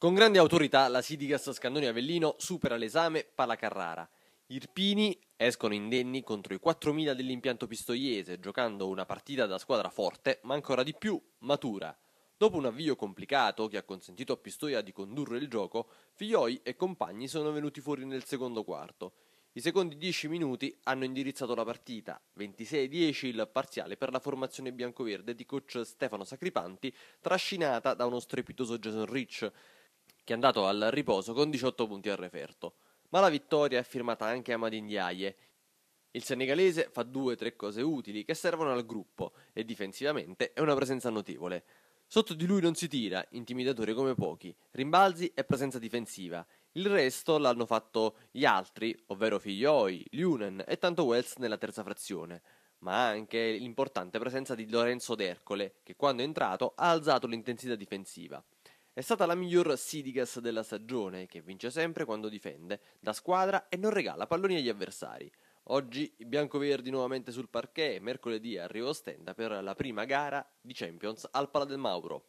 Con grande autorità la Sidigas Scandoni Avellino supera l'esame Palacarrara. Irpini escono indenni contro i 4.000 dell'impianto pistoiese, giocando una partita da squadra forte, ma ancora di più matura. Dopo un avvio complicato che ha consentito a Pistoia di condurre il gioco, Figlioi e compagni sono venuti fuori nel secondo quarto. I secondi 10 minuti hanno indirizzato la partita, 26-10 il parziale per la formazione biancoverde di coach Stefano Sacripanti, trascinata da uno strepitoso Jason Rich, che è andato al riposo con 18 punti al referto. Ma la vittoria è firmata anche a Madindiaie. Il senegalese fa due o tre cose utili che servono al gruppo e difensivamente è una presenza notevole. Sotto di lui non si tira, intimidatore come pochi, rimbalzi e presenza difensiva. Il resto l'hanno fatto gli altri, ovvero Figlioi, Lunen e tanto Wells nella terza frazione, ma anche l'importante presenza di Lorenzo D'Ercole, che quando è entrato ha alzato l'intensità difensiva. È stata la miglior Sidigas della stagione, che vince sempre quando difende, da squadra e non regala palloni agli avversari. Oggi i biancoverdi nuovamente sul parquet, mercoledì arriva Ostenda per la prima gara di Champions al Pala del Mauro.